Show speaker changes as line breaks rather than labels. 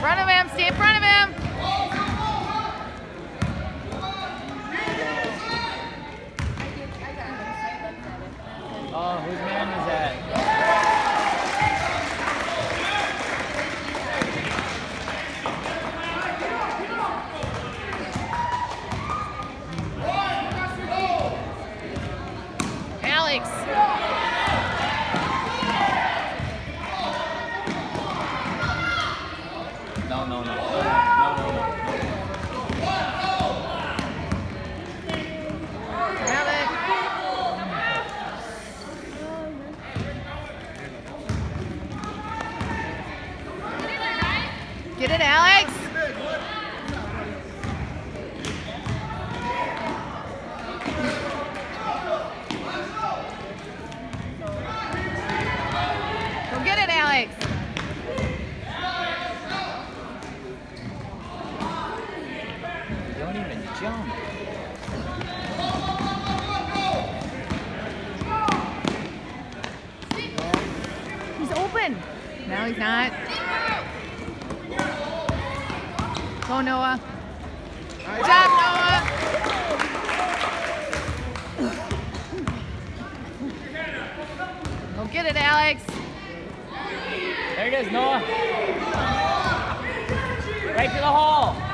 front of him, stay in front of him. Oh, who's? no, Get it, Alex!
Jump.
He's open. No, he's not. Go, Noah. Good job, Noah. Go get it, Alex.
There it is, Noah. Right to the hole.